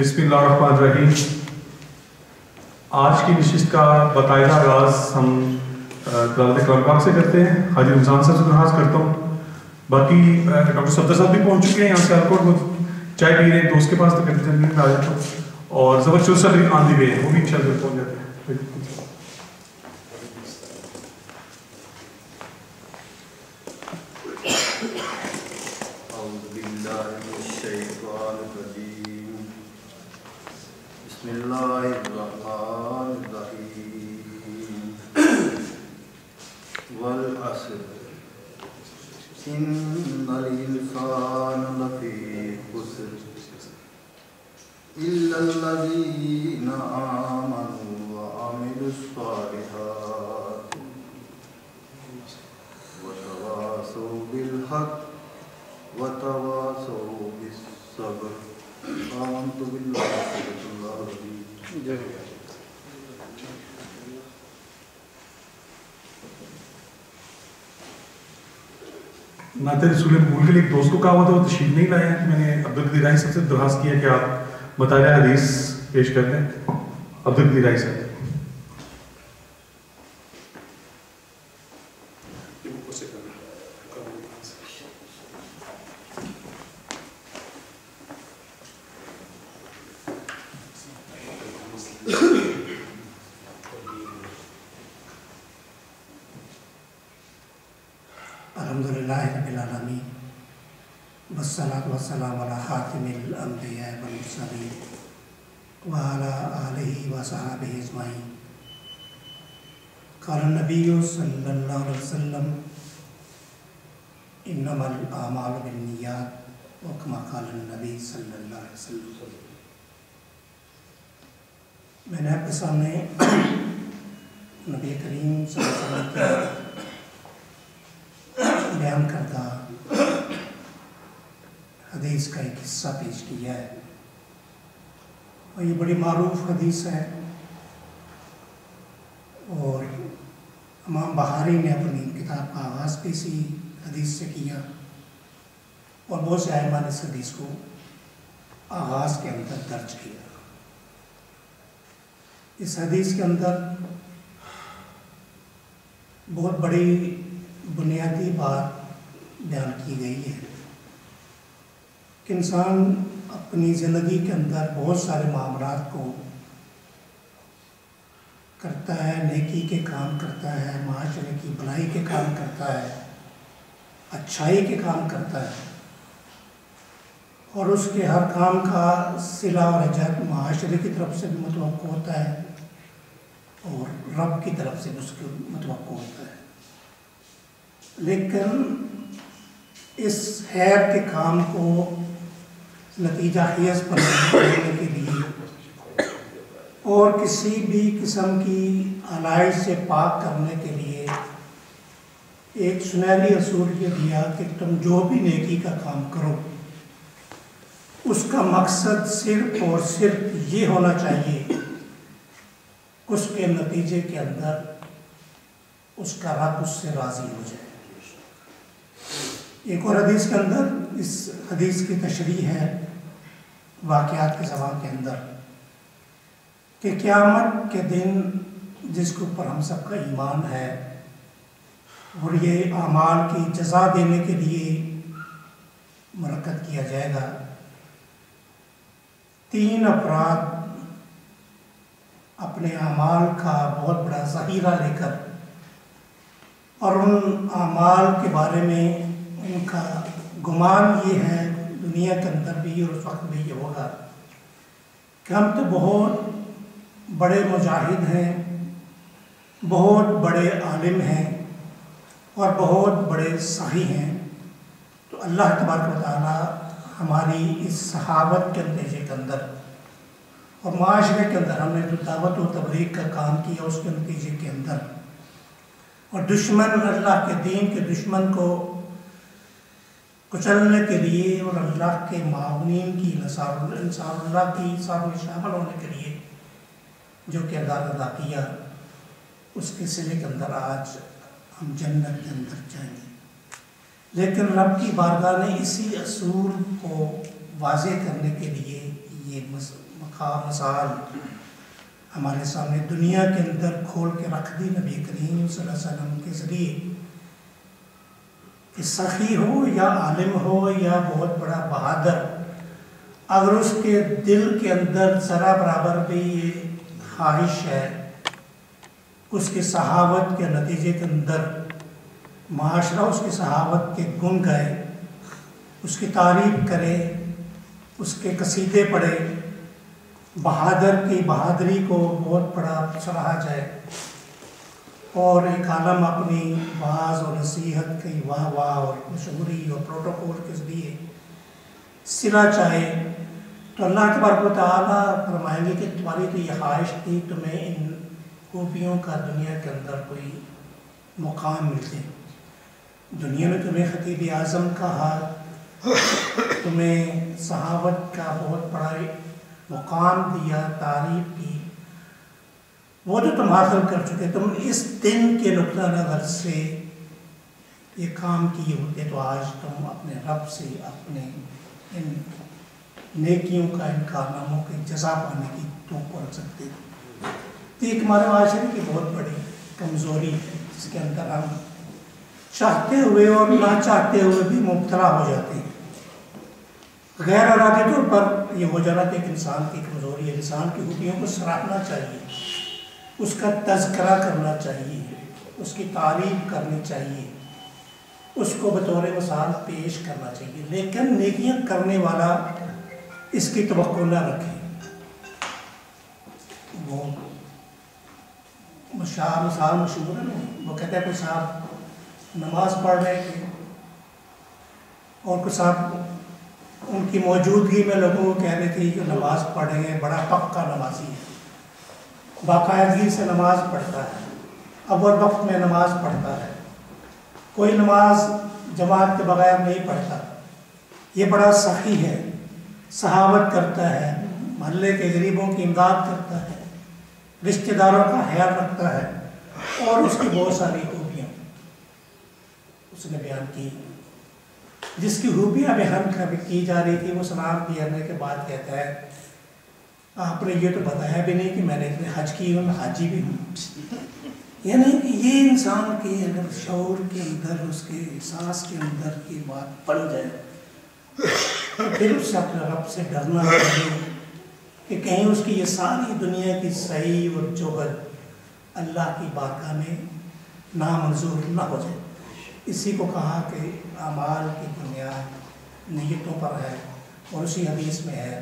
بسم اللہ الرحمن الرحیم آج کی نشست کا باقاعدہ آغاز ہم تلاوت کلام پاک سے کرتے ہیں۔ حاجی رمضان صاحب سے درخواست کرتا ہوں۔ باقی ڈاکٹر صفدر صاحب بھی پہنچ چکے ہیں۔ یہاں سے ایئرپورٹ وہ چائے پی رہے ہیں، دوست کے پاس تو کہتے ہیں میں آ جاتا ہوں۔ اور زبر چور صاحب بھی آندھی ہوئے ہیں وہ بھی انشاء اللہ پہنچ جاتے ہیں۔ أعوذ بالله من الشيطان الرجيم بسم الله الرحمن الرحيم والعصر إن الإنسان لفي خسر إلا الذين آمنوا وعملوا الصالحات وتواصوا بالحق وتواصوا بالصبر آمنت بالله صدق الله العظيم ناطے رسول مقبول کے لیے ایک دوست کو کہا ہوا تھا، وہ تشریف نہیں لائے ہیں۔ تو میں نے عبدالقدیر رائی صاحب سے درخواست کیا کہ آپ مطالعہ حدیث پیش کر دیں۔ عبدالقدیر رائی صاحب۔ الحمد لله رب العالمين والصلاة والسلام على خاتم الأنبياء والمرسلين وعلى آله وصحبه أجمعين قال النبي صلى الله عليه وسلم إنما الأعمال بالنيات وكما قال النبي صلى الله عليه وسلم میں نے آپ کے سامنے نبی کریم صلی اللہ علیہ وسلم کے بیان کردہ حدیث کا ایک حصہ پیش کیا ہے۔ اور یہ بڑی معروف حدیث ہے۔ اور امام بہاری نے اپنی کتاب کا آغاز بھی اسی حدیث سے کیا۔ اور بہت سے احمد اس حدیث کو آغاز کے اندر درج کیا۔ اس حدیث کے اندر بہت بڑی بنیادی بات بیان کی گئی ہے کہ انسان اپنی زندگی کے اندر بہت سارے معاملات کو کرتا ہے، نیکی کے کام کرتا ہے، معاشرے کی بلائی کے کام کرتا ہے، اچھائی کے کام کرتا ہے اور اس کے ہر کام کا صلہ اور اجر معاشرے کی طرف سے بھی متوقع ہوتا ہے۔ اور رب کی طرف سے بھی اس کو متوقع ہوتا ہے۔ لیکن اس خیر کے کام کو نتیجہ خیز بنانے کے لیے اور کسی بھی قسم کی علائش سے پاک کرنے کے لیے ایک سنہری اصول یہ دیا کہ تم جو بھی نیکی کا کام کرو، اس کا مقصد صرف اور صرف یہ ہونا چاہیے اس کے نتیجے کے اندر اس کا رب اس سے راضی ہو جائے۔ ایک اور حدیث کے اندر، اس حدیث کی تشریح ہے واقعات کے زبان کے اندر کہ قیامت کے دن جس کے اوپر ہم سب کا ایمان ہے، اور یہ اعمال کی جزا دینے کے لیے مرکت کیا جائے گا۔ تین افراد اپنے اعمال کا بہت بڑا ذخیرہ لے کر اور ان اعمال کے بارے میں ان کا گمان یہ ہے دنیا کے اندر بھی اور اس وقت بھی یہ ہوگا کہ ہم تو بہت بڑے مجاہد ہیں، بہت بڑے عالم ہیں اور بہت بڑے صحیح ہیں۔ تو اللہ تبارک و تعالیٰ ہماری اس صحابت کے نتیجے کے اندر اور معاشرے کے اندر ہم نے جو دعوت و تبلیغ کا کام کیا اس کے نتیجے کے اندر۔ اور دشمن اللہ کے دین کے دشمن کو کچلنے کے لیے اور اللہ کے معاونین کی نصار انصار اللہ کی سار میں شامل ہونے کے لیے جو کردار ادا کیا، اس کے سلے کے اندر آج ہم جنت کے اندر جائیں گے۔ لیکن رب کی بارگاہ نے اسی اصول کو واضح کرنے کے لیے یہ مقام مثال ہمارے سامنے دنیا کے اندر کھول کے رکھ دی نبی کریم صلی اللہ علیہ وسلم کے ذریعے کہ سخی ہو یا عالم ہو یا بہت بڑا بہادر، اگر اس کے دل کے اندر ذرا برابر بھی یہ خواہش ہے، اس کی صحاوت کے نتیجے کے اندر معاشرہ اس کی صحاوت کے گن گئے اس کی تعریف کرے، اس کے قصیدے پڑھے۔ بہادر کی بہادری کو بہت بڑا سراہا جائے۔ اور ایک عالم اپنی بعض اور نصیحت کی واہ واہ اور مشہوری اور پروٹوکول کے ذریعے سلا چاہے تو اللہ تبارک و تعالیٰ فرمائیں گے کہ تمہاری تو یہ خواہش تھی تمہیں ان خوبیوں کا دنیا کے اندر کوئی مقام ملتے۔ دنیا میں تمہیں خطیب اعظم کہا، تمہیں صحابت کا بہت بڑا مقام دیا، تعریف کی۔ وہ تو تم حاصل کر چکے، تم اس دن کے نقطہ نظر سے یہ کام کیے ہوتے تو آج تم اپنے رب سے، اپنے ان نیکیوں کا ان کارناموں کے جزا پانے کی تو پڑھ سکتے۔ تو ایک ہمارے معاشرے کی بہت بڑی کمزوری ہے، جس کے اندر ہم چاہتے ہوئے اور نہ چاہتے ہوئے بھی مبتلا ہو جاتے ہیں۔ غیر ارادی طور پر یہ ہو جانا تو ایک انسان کی کمزوری ہے، انسان کی خوبیوں کو سراہنا چاہیے۔ اس کا تذکرہ کرنا چاہیے، اس کی تعریف کرنی چاہیے۔ اس کو بطور مثال پیش کرنا چاہیے۔ لیکن نیکیاں کرنے والا اس کی توقع نہ رکھے۔ وہ شاہ مثال مشہور ہے وہ کہتے ہیں کوئی صاحب نماز پڑھ رہے تھے اور کوئی صاحب ان کی موجودگی میں لوگوں کو کہہ رہے تھے جو نماز پڑھیں ہیں بڑا پکا نمازی ہے۔ باقاعدگی سے نماز پڑھتا ہے اول وقت میں نماز پڑھتا ہے۔ کوئی نماز جماعت کے بغیر نہیں پڑھتا۔ یہ بڑا سخی ہے صحابت کرتا ہے، محلے کے غریبوں کی امداد کرتا ہے، رشتہ داروں کا خیال رکھتا ہے اور اس کی بہت ساری خوبیاں۔ اس نے بیان کی۔ جس کی خوبیاں بیان کر کی جا رہی تھی، وہ سلام دینے کے بعد کہتا ہے۔ آپ نے یہ تو بتایا بھی نہیں کہ میں نے اتنے حج کی ہوں میں حاجی بھی ہوں۔ یعنی یہ انسان کے اگر شعور کے اندر، اس کے احساس کے اندر کی بات پڑ جائے۔ پھر اس سے اپنے رب سے ڈرنا چاہیے کہ کہیں اس کی یہ ساری دنیا کی صحیح اور جوہر اللہ کی بارگاہ میں نامنظور نہ ہو جائے۔ اسی کو کہا کہ اعمال کی بنیاد نیتوں پر ہے اور اسی حدیث میں ہے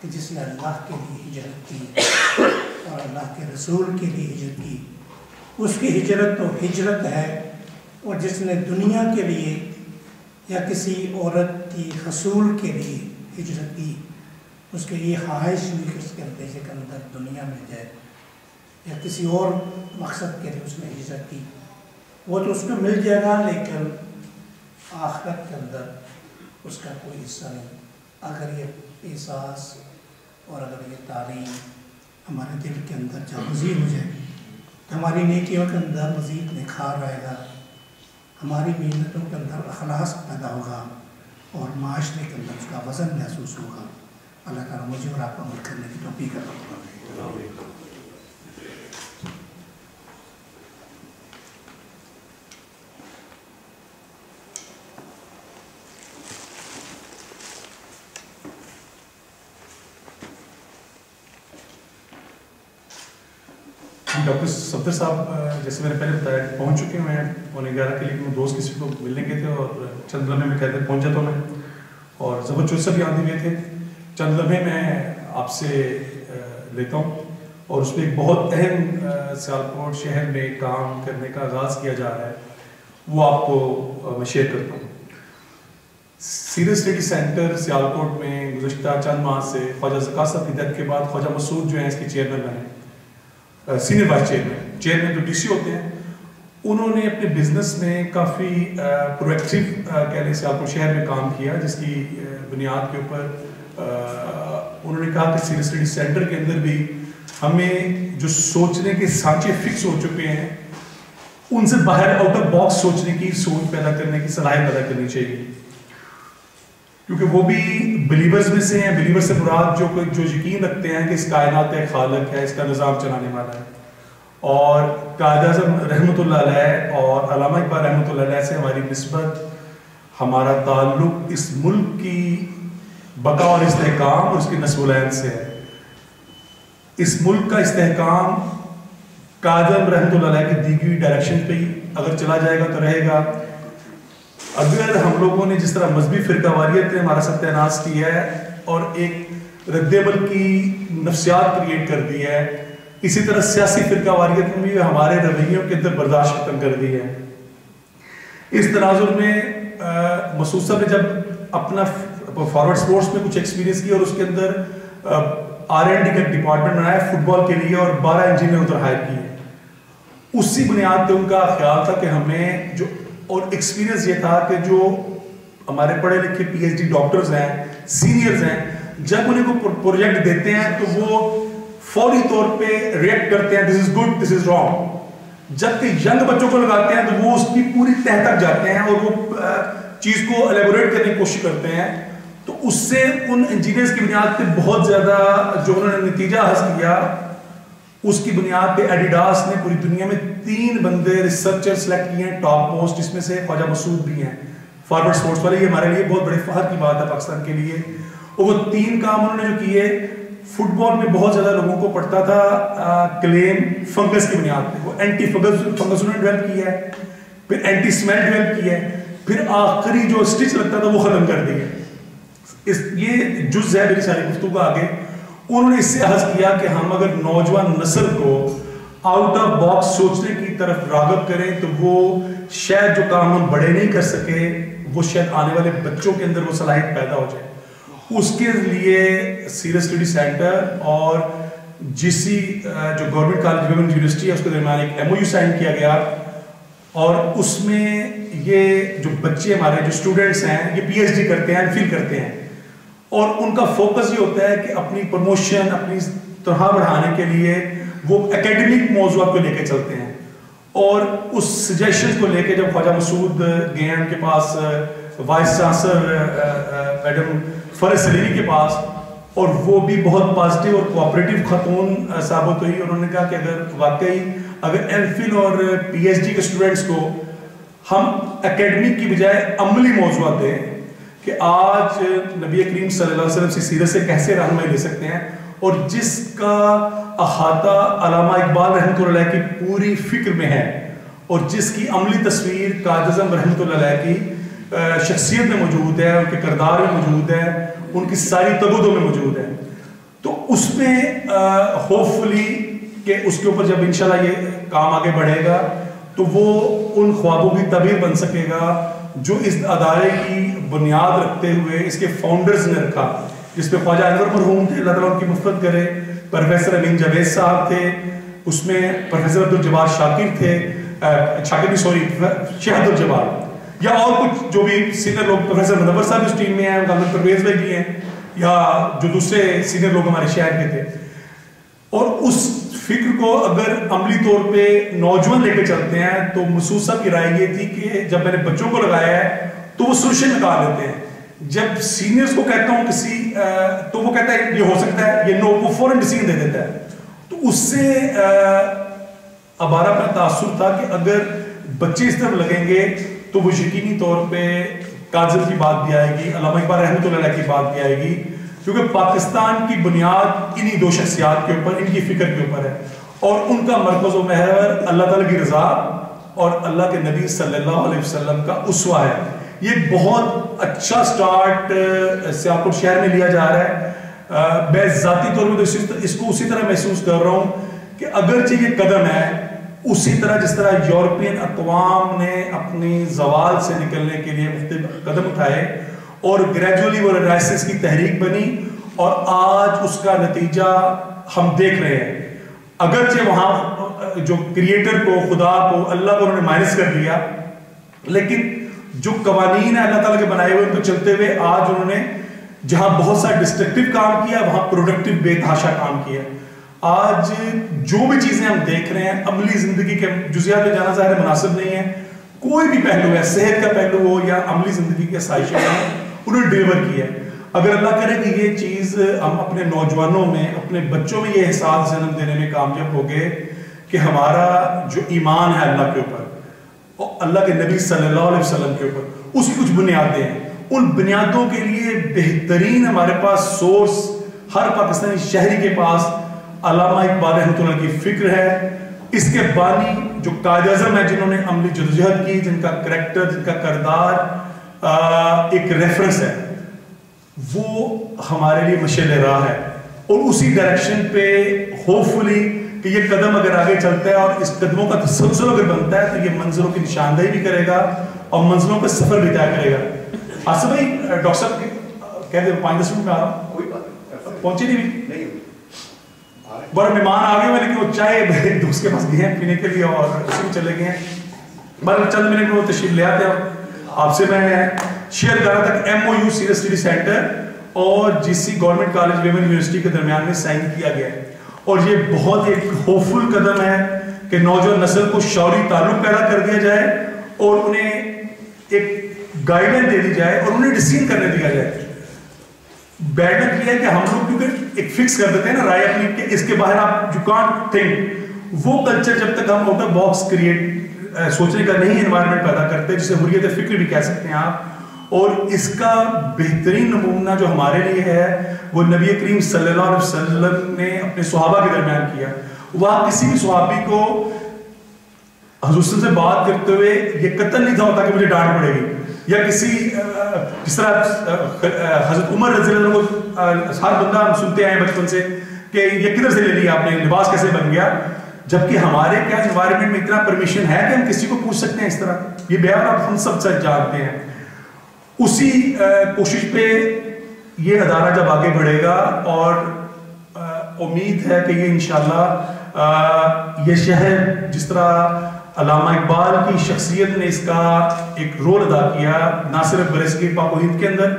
کہ جس نے اللہ کے لیے ہجرت کی اور اللہ کے رسول کے لیے ہجرت کی، اس کی ہجرت تو ہجرت ہے اور جس نے دنیا کے لیے یا کسی عورت کی حصول کے لیے ہجرت کی، اس کے یہ خواہش ہوئی کہ اس کے اندیشے کے اندر دنیا میں جائے یا کسی اور مقصد کے لیے اس نے ہجرت کی۔ وہ تو اس کو مل جائے گا لیکن آخرت کے اندر اس کا کوئی حصہ نہیں۔ اگر یہ احساس اور اگر یہ تعلیم ہمارے دل کے اندر جامزیر ہو جائے، تو ہماری نیکیوں کے اندر مزید نکھار رہے گا۔ ہماری محنتوں کے اندر اخلاص پیدا ہوگا اور معاشرے کے اندر اس کا وزن محسوس ہوگا۔ اللہ تعالیٰ مجھے اور آپ کو عمل کرنے کی توفیق کرتا ڈاکٹر صفدر صاحب جیسے میں نے پہلے بتایا پہنچ چکے ہوئے ہیں پونے گیارہ کے لیے میں دوست کسی کو ملنے گئے تھے اور چند لمحے میں کہتے پہنچ جاتا ہوں میں۔ اور زبردست سے بھی آدھے ہوئے تھے۔ چند لمحے میں آپ سے لیتا ہوں۔ اور اس میں ایک بہت اہم سیالکوٹ شہر میں کام کرنے کا آغاز کیا جا رہا ہے، وہ آپ کو میں شیئر کرتا ہوں۔ سیریس اسٹڈی سینٹر سیالکوٹ میں گزشتہ چند ماہ سے خواجہ زکا صاحب کی کے بعد خواجہ مسعود جو ہیں اس کے چیئرمین بنے۔ سینئر وائس چیئرمین چیئرمین جو ڈی سی ہوتے ہیں۔ انہوں نے اپنے بزنس میں کافی پرویکٹیو کہہ لیں سیالکوٹ شہر میں کام کیا، جس کی بنیاد کے اوپر انہوں نے کہا کہ سیریس اسٹڈی سینٹر کے اندر بھی ہمیں جو سوچنے کے سانچے فکس ہو چکے ہیں، ان سے باہر آؤٹ آف باکس سوچنے کی، سوچ پیدا کرنے کی، صلاحیت پیدا کرنی چاہیے۔ کیونکہ وہ بھی بلیورز میں سے ہیں بلیور سے مراد جو جو یقین رکھتے ہیں کہ اس کائنات ایک خالق ہے، اس کا نظام چلانے والا ہے۔ اور قائد اعظم رحمۃ اللہ علیہ اور علامہ اقبال رحمۃ اللہ علیہ سے ہماری نسبت، ہمارا تعلق اس ملک کی بقا اور استحکام اور اس کی نسب العین سے ہے۔ اس ملک کا استحکام قادم رحمۃ اللہ علیہ کی دی گئی ڈائریکشن پہ ہی اگر چلا جائے گا تو رہے گا۔ اگر ہم لوگوں نے جس طرح مذہبی فرقہ واریت نے ہمارا ستیہ ناز کیا ہے اور ایک رد عمل کی نفسیات کریٹ کر دی ہے، اسی طرح سیاسی فرقہ واریت نے بھی ہمارے رویوں کے اندر برداشت ختم کر دی ہے۔ اس تناظر میں مسعود صاحب نے جب اپنا فارورڈ سپورٹس میں کچھ ایکسپیرینس کیا اور اس کے اندر آر این ڈی کا ڈپارٹمنٹ بنایا فٹ بال کے لیے اور بارہ انجینئر ادھر ہائر کیے۔ اسی بنیاد پہ ان کا خیال تھا کہ ہمیں جو اور ایکسپیرینس یہ تھا کہ جو ہمارے پڑھے لکھے پی ایچ ڈی ڈاکٹرز ہیں سینئرز ہیں، جب انہیں کو پروجیکٹ دیتے ہیں تو وہ فوری طور پہ ریئیکٹ کرتے ہیں this is good this is wrong جبکہ ینگ بچوں کو لگاتے ہیں تو وہ اس کی پوری تہ تک جاتے ہیں اور وہ چیز کو الیبوریٹ کرنے کی کوشش کرتے ہیں۔ تو اس سے ان انجینئرز کی بنیاد پہ بہت زیادہ جو انہوں نے نتیجہ حاصل کیا اس کی بنیاد پہ ایڈیڈاس نے پوری دنیا میں تین بندے ریسرچر سلیکٹ کیے ہیں ٹاپ پوسٹ جس میں سے خواجہ مسعود بھی ہیں. فارورڈ سپورٹس والے، یہ ہمارے لیے بہت بڑے فخر کی بات ہے پاکستان کے لیے. اور وہ تین کام انہوں نے جو کیے فٹ بال میں بہت زیادہ لوگوں کو پڑھتا تھا کلیم فنگس کی بنیاد پہ. وہ اینٹی فنگس فنگس انہوں نے ڈیولپ کیا ہے، پھر اینٹی سمیل ڈیولپ کیا ہے، پھر آخری جو اسٹچ لگتا تھا وہ ختم کر دیا اس یہ جز ہے میری ساری گفتگو آگے. انہوں نے اس سے عرض کیا کہ ہم اگر نوجوان نسل کو آؤٹ آف باکس سوچنے کی طرف راغب کریں تو وہ شاید جو کام ہم بڑے نہیں کر سکے، وہ شاید آنے والے بچوں کے اندر وہ صلاحیت پیدا ہو جائے۔ اس کے لیے سیریس اسٹڈی سینٹر اور جی سی جو گورنمنٹ کالج ویمن یونیورسٹی ہے، اس کے درمیان ایک ایم او یو سائن کیا گیا۔ اور اس میں یہ جو بچے ہمارے، جو اسٹوڈنٹس ہیں، یہ پی ایچ ڈی کرتے ہیں فیل کرتے ہیں۔ اور ان کا فوکس یہ ہوتا ہے کہ اپنی پروموشن اپنی طرح بڑھانے کے لیے وہ اکیڈمک موضوعات کو لے کے چلتے ہیں۔ اور اس سجیشن کو لے کے جب خواجہ مسعود گئے ان کے پاس وائس چانسلر میڈم فرض سلیری کے پاس، اور وہ بھی بہت پازیٹیو اور کوآپریٹیو خاتون ثابت ہوئی انہوں نے کہا کہ اگر واقعی اگر ایم فل اور پی ایچ ڈی کے اسٹوڈنٹس کو ہم اکیڈمک کی بجائے عملی موضوعات دیں کہ آج نبی کریم صلی اللہ علیہ وسلم سے سیرت سے کیسے رہنمائی لے سکتے ہیں اور جس کا احاطہ علامہ اقبال رحمۃ اللہ علیہ کی پوری فکر میں ہے اور جس کی عملی تصویر قادم رحمۃ اللہ علیہ کی شخصیت میں موجود ہے، ان کے کردار میں موجود ہے، ان کی ساری تبودوں میں موجود ہے۔ تو اس میں ہوپ فلی کہ اس کے اوپر جب انشاءاللہ یہ کام آگے بڑھے گا تو وہ ان خوابوں کی طبیعت بن سکے گا۔ جو اس ادارے کی بنیاد رکھتے ہوئے اس کے فاؤنڈرز نے رکھا، جس پہ خواجہ انور مرحوم تھے، اللہ تعالیٰ ان کی مفت کرے۔ پروفیسر امین جوید صاحب تھے، اس میں پروفیسر عبدالجبار شاکر تھے شاکر بھی سوری شہد الجبار یا اور کچھ جو بھی سینئر لوگ، پروفیسر مدبر صاحب اس ٹیم میں ہیں، غالب پرویز بھائی بھی ہیں، یا جو دوسرے سینئر لوگ ہمارے شہر کے تھے۔ اور اس فکر کو اگر عملی طور پہ نوجوان لے کے چلتے ہیں، تو مسوسہ کی رائے یہ تھی کہ جب میں نے بچوں کو لگایا ہے، تو وہ سلوشن نکال لیتے ہیں۔ جب سینئرز کو کہتا ہوں کسی تو وہ کہتا ہے یہ ہو سکتا ہے، یہ نو وہ فوراً ڈیسیجن دے دیتا ہے۔ تو اس سے ابارہ پر تاثر تھا کہ اگر بچے اس طرف لگیں گے، تو وہ یقینی طور پہ کاجل کی بات بھی آئے گی، علامہ اقبال رحمۃ اللہ کی بات بھی آئے گی۔ کیونکہ پاکستان کی بنیاد انہی دو شخصیات کے اوپر، ان کی فکر کے اوپر ہے۔ اور ان کا مرکز و محور اللہ تعالیٰ کی رضا اور اللہ کے نبی صلی اللہ علیہ وسلم کا اسوا ہے۔ یہ بہت اچھا سٹارٹ سیاپور شہر میں لیا جا رہا ہے۔ میں ذاتی طور پر اس کو اسی طرح محسوس کر رہا ہوں کہ اگرچہ یہ قدم ہے، اسی طرح جس طرح یورپین اقوام نے اپنی زوال سے نکلنے کے لیے مختلف قدم اٹھائے اور گریجولی وہ رائسس کی تحریک بنی اور آج اس کا نتیجہ ہم دیکھ رہے ہیں۔ اگرچہ وہاں، جو کریٹر کو، خدا کو، اللہ کو انہوں نے مائنس کر دیا، لیکن جو قوانین ہیں اللہ تعالیٰ کے بنائے ہوئے ان کو چلتے ہوئے آج انہوں نے جہاں بہت سا ڈسٹرکٹیو کام کیا، وہاں پروڈکٹیو بے تحاشا کام کیا۔ آج جو بھی چیزیں ہم دیکھ رہے ہیں، عملی زندگی کے جزیات میں جانا ظاہر مناسب نہیں ہے۔ کوئی بھی پہلو ہے، صحت کا پہلو ہو یا عملی زندگی کے سائشیں ہیں انہوں نے ڈیلیور کیا ہے۔ اگر اللہ کرے کہ یہ چیز ہم اپنے نوجوانوں میں، اپنے بچوں میں یہ احساس جنم دینے میں کامیاب ہو گئے کہ ہمارا جو ایمان ہے اللہ کے اوپر، اور اللہ کے نبی صلی اللہ علیہ وسلم کے اوپر اس کی کچھ بنیادیں ہیں۔ ان بنیادوں کے لیے بہترین ہمارے پاس سورس ہر پاکستانی شہری کے پاس علامہ اقبال رحمۃ اللہ کی فکر ہے۔ اس کے بانی جو قائد اعظم ہے جنہوں نے عملی جدوجہد کی، جن کا کریکٹر، جن کا کردار ایک ریفرنس ہے۔ وہ ہمارے لیے مشعل راہ ہے۔ اور اسی ڈائریکشن پہ ہوپ فلی کہ یہ قدم اگر آگے چلتا ہے اور اس قدموں کا تسلسل اگر بنتا ہے تو یہ منظروں کی نشاندہی بھی کرے گا اور منظروں پہ سفر بھی طے کرے گا۔ آصف بھائی ڈاکٹر صاحب کہہ دیں پانچ دس منٹ میں آ رہا ہوں۔ پہنچے نہیں۔ بھی بڑا مہمان آ گئے لیکن وہ چائے دوست کے پاس گئے ہیں پینے کے لیے اور اسی میں چلے گئے ہیں۔ بس چند منٹ میں وہ تشریف لے آتے ہیں۔ آپ سے میں شیئر کر رہا تھا کہ M O U serious study centre اور G C government college women university کے درمیان میں سائن کیا گیا ہے۔ اور یہ بہت ایک ہوپفل قدم ہے کہ نوجوان نسل کو شعوری تعلق پیدا کر دیا جائے اور انہیں ایک گائیڈنس دے دی جائے اور انہیں ڈسین کرنے دیا جائے۔ بیٹر کیا ہے کہ ہم لوگ کیونکہ ایک فکس کر دیتے ہیں نا رائے اپنی کہ اس کے باہر آپ جو کانٹ تھنک وہ کلچر جب تک ہم آؤٹ آف باکس کریٹ سوچنے کا نہیں انوائرمنٹ پیدا کرتے، جسے حریت فکر بھی کہہ سکتے ہیں آپ۔ اور اس کا بہترین نمونہ جو ہمارے لیے ہے، وہ نبی کریم صلی اللہ علیہ وسلم نے اپنے صحابہ کے درمیان کیا۔ وہ کسی بھی صحابی کو حضور سے بات کرتے ہوئے یہ قتل نہیں تھا ہوتا کہ مجھے ڈانٹ پڑے گی۔ یا کسی جس طرح حضرت عمر رضی اللہ کو ہر بندہ ہم سنتے ہیں بچپن سے کہ یہ کدھر سے لے لیا آپ نے، لباس کیسے بن گیا؟ جبکہ ہمارے کیا انوائرمنٹ میں اتنا پرمیشن ہے کہ ہم کسی کو پوچھ سکتے ہیں اس طرح؟ یہ بیان آپ ہم سب سے جانتے ہیں۔ اسی کوشش پہ یہ ادارہ جب آگے بڑھے گا اور امید ہے کہ یہ انشاءاللہ یہ شہر جس طرح علامہ اقبال کی شخصیت نے اس کا ایک رول ادا کیا، نہ صرف برسگیر پاک و ہند کے اندر،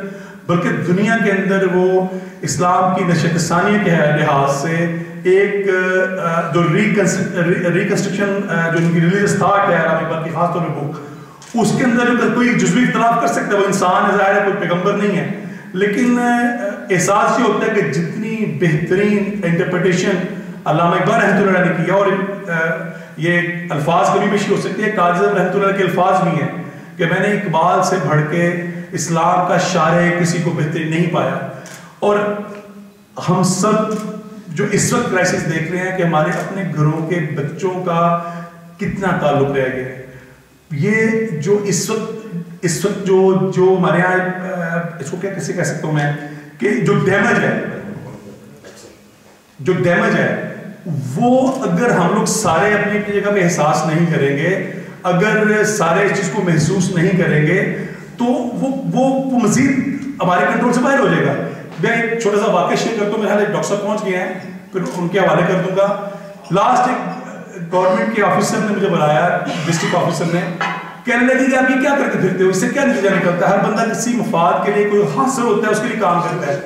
بلکہ دنیا کے اندر وہ اسلام کی نشت ثانیہ کے لحاظ سے ایک جو ریکنسٹرکشن جو ان کی ریلیجس تھاٹ ہے علامہ اقبال کی خاص طور پہ بک اس کے اندر کوئی جزوی اختلاف کر سکتا ہے، وہ انسان ہے، ظاہر ہے، کوئی پیغمبر نہیں ہے، لیکن احساس یہ ہوتا ہے کہ جتنی بہترین انٹرپریٹیشن علامہ اقبال رحمۃ اللہ نے کیا، اور یہ الفاظ کبھی پیشی ہو سکتی ہے قاضی رحمۃ اللہ کے الفاظ نہیں ہیں کہ میں نے اقبال سے بڑھ کے اسلام کا شارع کسی کو بہترین نہیں پایا، اور ہم سب جو اس وقت کرائسس دیکھ رہے ہیں کہ ہمارے اپنے گھروں کے بچوں کا کتنا تعلق رہ گیا یہ جو اس وقت اس وقت جو جو ہمارے یہاں اس کو کیا، کیسے کہہ سکتا ہوں میں کہ جو ڈیمیج ہے، جو ڈیمیج ہے، وہ اگر ہم لوگ سارے اپنی اپنی جگہ پہ احساس نہیں کریں گے، اگر سارے اس چیز کو محسوس نہیں کریں گے، تو وہ وہ مزید ہمارے کنٹرول سے باہر ہو جائے گا۔ میں ایک چھوٹا سا واقعہ شیئر کرتا ہوں، میرے ایک ڈاکٹر صاحب پہنچ گئے ہیں، پھر ان کے حوالے کر دوں گا۔ لاسٹ ایک گورنمنٹ کے آفیسر نے مجھے بلایا ڈسٹرکٹ آفیسر نے، کہنے لگے کہ آپ یہ کیا کر کے پھرتے ہو؟ اس سے کیا نتیجہ نکلتا ہے؟ ہر بندہ کسی مفاد کے لیے کوئی حاصل ہوتا ہے، اس کے لیے کام کرتا ہے۔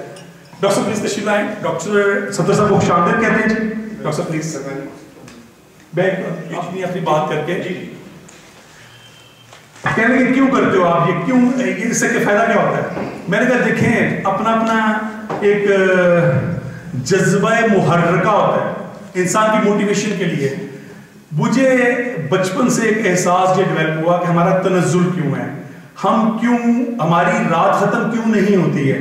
ڈاکٹر صاحب پلیز تشریف لائیں۔ ڈاکٹر صدر صاحب کو خوش آمدید کہتے ہیں۔ جی ڈاکٹر صاحب پلیز میں اپنی بات کر کے جی۔, جی۔ کہنے لگے، کیوں کرتے ہو آپ یہ؟ کیوں یہ اس سے کہ فائدہ کیا ہوتا ہے؟ میں نے کہا، دیکھیں، اپنا اپنا ایک جذبہ محرکہ ہوتا ہے انسان کی موٹیویشن کے لیے۔ مجھے بچپن سے ایک احساس یہ ڈیولپ ہوا کہ ہمارا تنزل کیوں ہے؟ ہم کیوں، ہماری رات ختم کیوں نہیں ہوتی ہے؟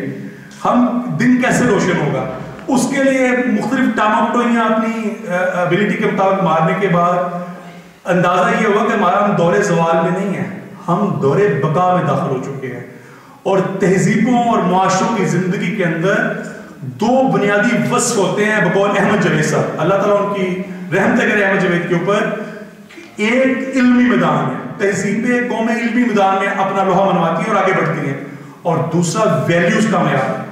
ہم دن کیسے روشن ہوگا؟ اس کے لیے مختلف ٹامپٹوئیاں اپنی ابیلیٹی کے مطابق مارنے کے بعد اندازہ یہ ہوا کہ ہمارا ہم دور زوال میں نہیں ہیں۔ ہم دور بقا میں داخل ہو چکے ہیں۔ اور تہذیبوں اور معاشروں کی زندگی کے اندر دو بنیادی وصف ہوتے ہیں بقول احمد جوید صاحب۔ اللہ تعالیٰ ان کی رحمت کرے احمد جوید کے اوپر ایک علمی میدان ہے۔ تہذیبیں قومیں علمی میدان میں اپنا لوہا منواتی ہیں اور آگے بڑھتی ہیں۔ اور دوسرا ویلیوز کا معیار ہے۔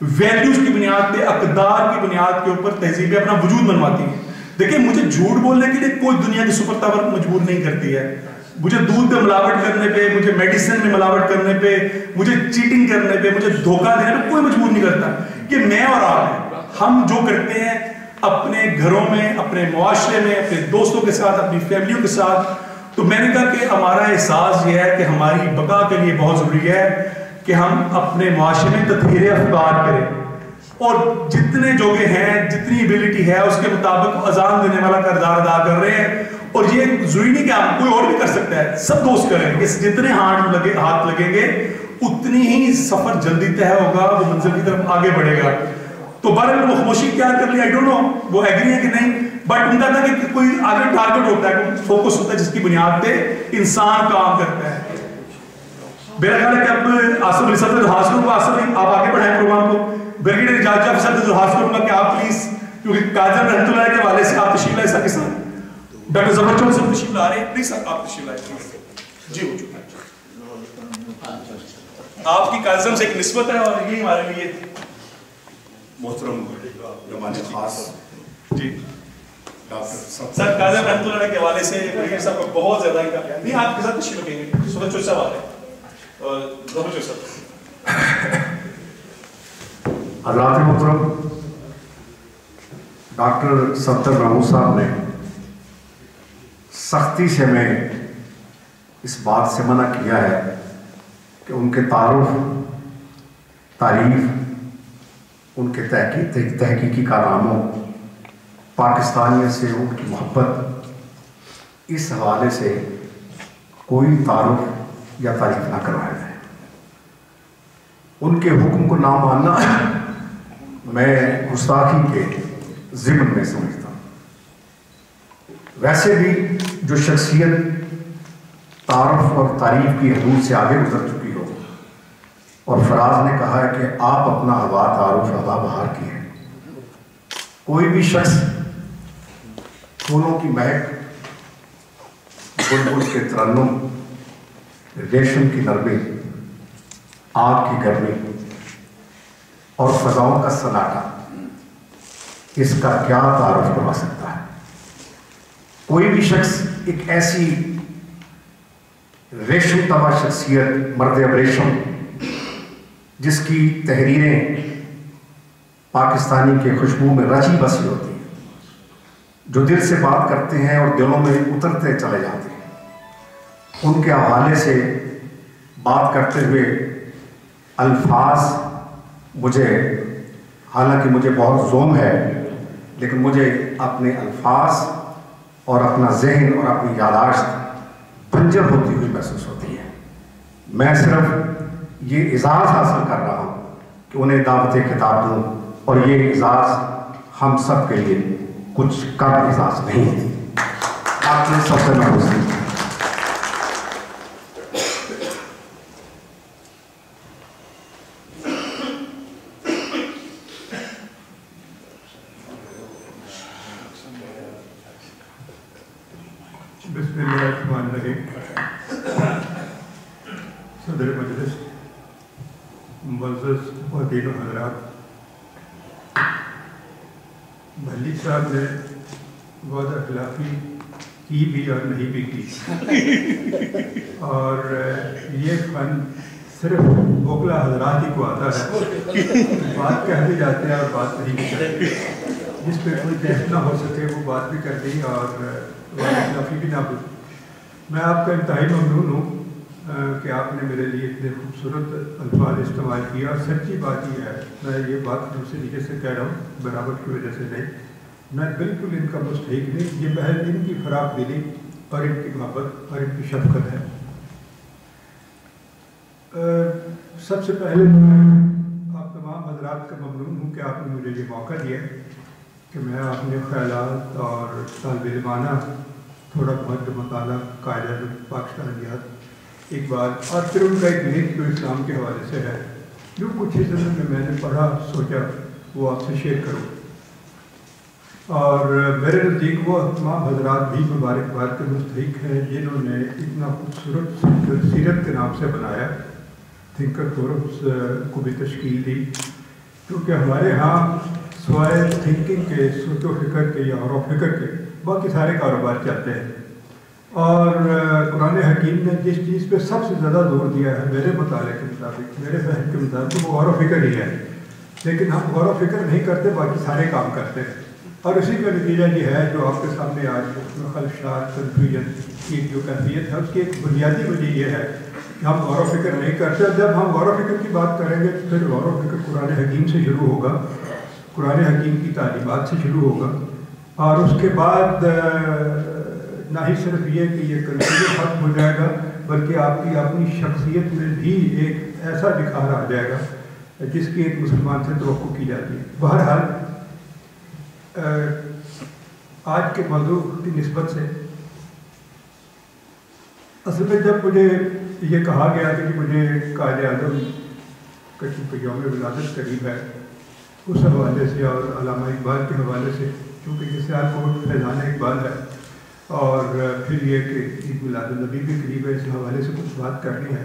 ویلیوز کی بنیاد پہ، اقدار کی بنیاد کے اوپر تہذیبیں اپنا وجود منواتی ہیں۔ دیکھیں، مجھے جھوٹ بولنے کے لیے کوئی دنیا کی سپر طاقت مجبور نہیں کرتی ہے۔ مجھے دودھ پہ ملاوٹ کرنے پہ، مجھے میڈیسن میں ملاوٹ کرنے پہ، مجھے چیٹنگ کرنے پہ، مجھے دھوکہ دینے پہ کوئی مجبور نہیں کرتا کہ میں اور آپ ہم جو کرتے ہیں اپنے گھروں میں، اپنے معاشرے میں، اپنے دوستوں کے ساتھ، اپنی فیملیوں کے ساتھ۔ تو میں نے کہا کہ ہمارا احساس یہ ہے کہ ہماری بقا کے لیے بہت ضروری ہے کہ ہم اپنے معاشرے میں تطہیر افکار کریں۔ اور جتنے جوگے ہیں، جتنی ایبلٹی ہے، اس کے مطابق اذان دینے والا کردار ادا کر رہے ہیں۔ اور یہ ضروری نہیں کہ آپ کوئی اور بھی کر سکتا ہے سب دوست کریں گے جتنے ہاتھ لگے ہاتھ لگیں گے اتنی ہی سفر جلدی طے ہوگا وہ منزل کی طرف آگے بڑھے گا تو بارے میں وہ خاموشی کیا کر لی آئی ڈونٹ نو وہ ایگری ہے کہ نہیں بٹ ان کا تھا کہ کوئی آگے ٹارگٹ ہوتا ہے فوکس ہوتا ہے جس کی بنیاد پہ انسان کام کرتا ہے میرا خیال ہے کہ اب آصف علی صدر حاصل کروں گا آصف آپ آگے بڑھائیں پروگرام کو بریگیڈر جاج صدر حاصل کروں کہ آپ پلیز کیونکہ قاضر رحمت اللہ کے حوالے سے آپ تشریف لائے سر کے ساتھ ڈاکٹر زبر چون صاحب تشریف لا رہے ہیں پلیز سر آپ تشریف لائے جی ہو چکا آپ کی کازم سے ایک نسبت ہے اور یہ ہمارے لیے محترم ہمارے خاص جی سر کازم رحمت اللہ کے حوالے سے بریگیڈر صاحب کو بہت زیادہ ان کا نہیں آپ کے ساتھ تشریف لگیں گے سورج چوچ صاحب آ رہے ہیں اور زبر چوچ صاحب حضرات محترم ڈاکٹر ستر رامو صاحب نے سختی سے میں اس بات سے منع کیا ہے کہ ان کے تعارف، تعریف، ان کے تحقیق، تحقیقی کارناموں پاکستانیت سے ان کی محبت، اس حوالے سے کوئی تعارف یا تعریف نہ کروایا جائے۔ ان کے حکم کو نہ ماننا میں گستاخی کے ضمن میں سمجھتا ہوں۔ ویسے بھی جو شخصیت تعارف اور تعریف کی حدود سے آگے گزر چکی ہو، اور فراز نے کہا ہے کہ آپ اپنا ہوا تعارف ہوا بہار کی ہے کوئی بھی شخص پھولوں کی مہک، بلبل کے ترنم، ریشم کی نرمی آگ کی گرمی اور فضاؤں کا سناٹا، اس کا کیا تعارف کروا سکتا ہے؟ کوئی بھی شخص ایک ایسی ریشم تبا شخصیت، مرد ریشم، جس کی تحریریں پاکستانی کے خوشبو میں رچی بسی ہوتی ہیں، جو دل سے بات کرتے ہیں اور دلوں میں اترتے چلے جاتے ہیں۔ ان کے حوالے سے بات کرتے ہوئے الفاظ مجھے، حالانکہ مجھے بہت زوم ہے، لیکن مجھے اپنے الفاظ اور اپنا ذہن اور اپنی یاداشت بنجر ہوتی ہوئی محسوس ہوتی ہے۔ میں صرف یہ اعزاز حاصل کر رہا ہوں کہ انہیں دعوت کتاب دوں اور یہ اعزاز ہم سب کے لیے کچھ کم اعزاز نہیں۔ ہے آپ نے سب سے محسوس کی بسم اللہ الرحمن الرحیم صدر مجلس معزز خواتین و حضرات۔ بھلی صاحب نے وعدہ خلافی کی بھی اور نہیں بھی کی۔ اور یہ فن صرف بوکلا حضرات ہی کو آتا ہے۔ بات کہہ بھی جاتے ہیں اور بات نہیں بھی کرتے۔ جس پہ کوئی تحت نہ ہو سکے، وہ بات بھی کر دی اور وعدہ خلافی بھی نہ بھی میں آپ کا انتہائی ممنون ہوں۔ کہ آپ نے میرے لیے اتنے خوبصورت الفاظ استعمال کیا۔ اور سچی بات یہ ہے، میں یہ بات دوسرے نیچے سے کہہ رہا ہوں، برابر کی وجہ سے نہیں۔ میں بالکل ان کا مستحق نہیں، یہ محض ان کی فراق دلی اور ان کی محبت اور ان کی شفقت ہے۔ سب سے پہلے میں آپ تمام حضرات کا ممنون ہوں کہ آپ نے مجھے یہ موقع دیا کہ میں اپنے خیالات اور طالب علمانہ تھوڑا بہت مطالعہ، قاعدہ پاکستانیات ایک بات اور پھر ان کا ایک لنک جو اسلام کے حوالے سے ہے، جو کچھ ہی زمین میں میں نے پڑھا، سوچا، وہ آپ سے شیئر کروں۔ اور میرے نزدیک وہ تمام حضرات بھی مبارکباد کے مستحق ہیں، جنہوں نے اتنا خوبصورت سیرت کے نام سے بنایا تھنکر فورمس کو بھی تشکیل دی۔ کیونکہ ہمارے ہاں سوائے تھنکنگ کے، سوچ و فکر کے یا غور و فکر کے، باقی سارے کاروبار چلتے ہیں۔ اور قرآن حکیم نے جس چیز پہ سب سے زیادہ زور دیا ہے، میرے مطالعے کے مطابق، میرے فہم کے مطابق، وہ غور و فکر ہی ہے۔ لیکن ہم غور و فکر نہیں کرتے، باقی سارے کام کرتے ہیں۔ اور اسی کا نتیجہ یہ ہے جو آپ کے سامنے آج خلشات کنفیوژن کی جو کیفیت ہے، اس کی ایک بنیادی وجہ یہ ہے کہ ہم غور و فکر نہیں کرتے۔ اور جب ہم غور و فکر کی بات کریں گے، تو پھر غور و فکر قرآن حکیم سے شروع ہوگا۔ قرآن حکیم کی تعلیمات سے شروع ہوگا۔ اور اس کے بعد نہ ہی صرف یہ کہ یہ کنفیوژن ختم ہو جائے گا، بلکہ آپ کی اپنی شخصیت میں بھی ایک ایسا نکھار آ جائے گا، جس کی ایک مسلمان سے توقع کی جاتی ہے۔ بہرحال آج کے موضوع کی نسبت سے، اصل میں جب مجھے یہ کہا گیا کہ مجھے قائد اعظم کا یوم ولادت قریب ہے، اس حوالے سے اور علامہ اقبال کے حوالے سے، چونکہ یہ سیال کو فیضان اقبال ہے اور پھر یہ کہ عید میلاد النبی بھی قریب ہے، اس حوالے سے کچھ بات کرنی ہے۔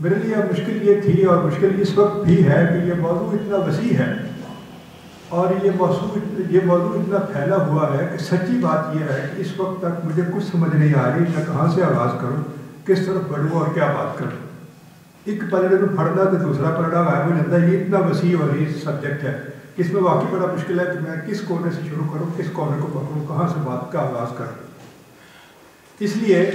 میرے لیے مشکل یہ تھی اور مشکل اس وقت بھی ہے کہ یہ موضوع اتنا وسیع ہے اور یہ موضوع یہ موضوع اتنا پھیلا ہوا ہے کہ سچی بات یہ ہے کہ اس وقت تک مجھے کچھ سمجھ نہیں آ رہی، میں کہاں سے آغاز کروں، کس طرف بڑھوں اور کیا بات کروں۔ ایک پلڑے کو پڑھنا تو دوسرا پلڑا ہے مجھے لگتا ہے، یہ اتنا وسیع اور یہ سبجیکٹ ہے۔ اس میں واقعی بڑا مشکل ہے کہ میں کس کونے سے شروع کروں، کس کونے کو پکڑوں، کہاں سے بات کا آغاز کروں۔ اس لیے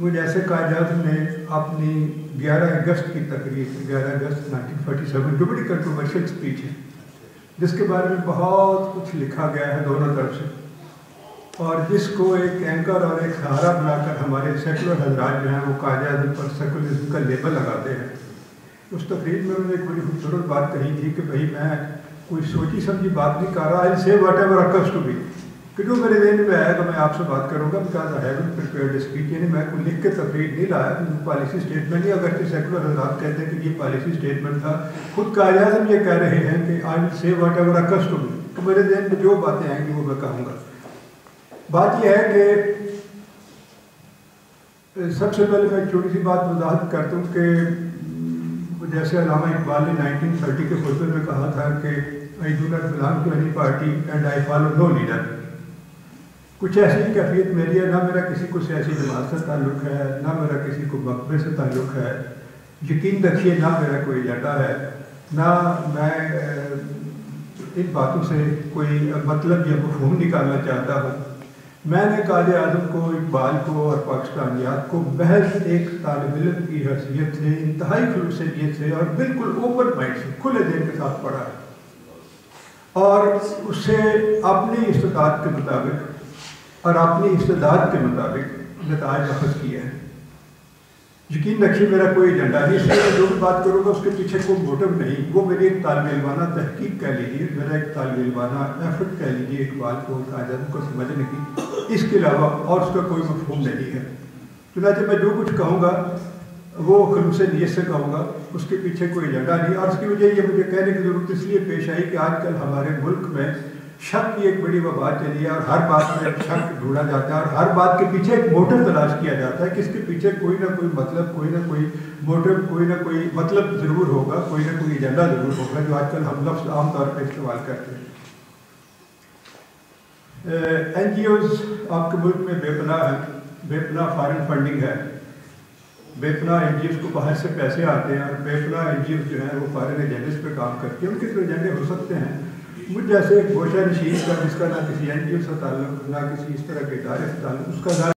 مجھے ایسے کاغذات نے اپنی گیارہ اگست کی تقریب گیارہ اگست نائنٹین فورٹی سیون جو بڑی کنٹروورشل اسپیچ ہے، جس کے بارے میں بہت کچھ لکھا گیا ہے دونوں طرف سے۔ اور جس کو ایک اینکر اور ایک سہارا بنا کر ہمارے سیکولر حضرات جو ہیں، وہ قائد اعظم پر سیکولرزم کا لیبل لگاتے ہیں۔ اس تقریب میں انہوں نے ایک بڑی خوبصورت بات کہی تھی کہ بھائی میں کوئی سوچی سمجھی بات نہیں کر رہا آئی سے what ever occurs to be کہ جو میرے ذہن میں آیا تو میں آپ سے بات کروں گا because I haven't prepared speech یعنی میں کوئی لکھ کے تقریر نہیں لایا پالیسی اسٹیٹمنٹ ہی اگر سیکولر حضرات کہتے ہیں کہ یہ پالیسی اسٹیٹمنٹ تھا۔ خود قائد اعظم یہ کہہ رہے ہیں کہ آئی ول سے what ever occurs to be تو میرے ذہن میں جو باتیں آئیں گی وہ میں کہوں گا۔ بات یہ ہے کہ سب سے پہلے میں ایک چھوٹی سی بات وضاحت کرتا ہوں کہ جیسے علامہ اقبال نے نائنٹین تھرٹی کے خطبے میں کہا تھا کہ I do not belong to any party and I follow no leader کچھ ایسی کیفیت میری ہے، نہ میرا کسی کو سیاسی جماعت سے تعلق ہے، نہ میرا کسی کو مقبے سے تعلق ہے۔ یقین رکھیے، نہ میرا کوئی ایجنڈا ہے، نہ میں ان باتوں سے کوئی مطلب یا مفہوم نکالنا چاہتا ہوں۔ میں نے قائد اعظم کو، اقبال کو اور پاکستانیات کو محض ایک طالب علم کی حیثیت سے، انتہائی خلوصیت سے اور بالکل اوپن مائنڈ سے، کھلے دل کے ساتھ پڑھا ہے۔ اور اس سے اپنی استطاعت کے مطابق اور اپنی استداد کے مطابق نتائج اخذ کیے ہیں۔ یقین رکھیے میرا کوئی ایجنڈا نہیں، اس لیے میں جو بھی بات کروں گا، اس کے پیچھے کوئی موٹو نہیں۔ وہ میری ایک طالب علمانہ تحقیق کہہ لیجیے میرا ایک طالب علمانہ ایفرٹ کہہ لیجیے اقبال کو قائد کو سمجھنے کی۔ اس کے علاوہ اور اس کا کوئی مفہوم نہیں ہے۔ چنانچہ میں جو کچھ کہوں گا، وہ خلوص نیت سے کہوں گا، اس کے پیچھے کوئی ایجنڈا نہیں۔ اور اس کی وجہ یہ مجھے کہنے کی ضرورت اس لیے پیش آئی کہ آج کل ہمارے ملک میں شک کی ایک بڑی وبا چلی ہے اور ہر بات میں شک ڈھونڈا جاتا ہے اور ہر بات کے پیچھے ایک موٹو تلاش کیا جاتا ہے کہ اس کے پیچھے کوئی نہ کوئی مطلب کوئی نہ کوئی موٹو کوئی نہ کوئی مطلب ضرور ہوگا، کوئی نہ کوئی ایجنڈا ضرور ہوگا جو آج کل ہم لفظ عام طور پہ استعمال کرتے ہیں۔ این جی اوز آپ کے ملک میں بے پناہ ہے بے پناہ فارن فنڈنگ ہے۔ بے پناہ این جی اوز کو باہر سے پیسے آتے ہیں اور بے پناہ این جی اوز جو ہیں وہ فارن ایجنڈس پہ کام کرتے ہیں۔ ان کے تو ایجنڈے ہو سکتے ہیں۔ مجھ جیسے ایک گوشہ نشین کا جس کا نہ کسی این جی او سے تعلق، نہ کسی اس طرح کے ادارے سے تعلق اس کا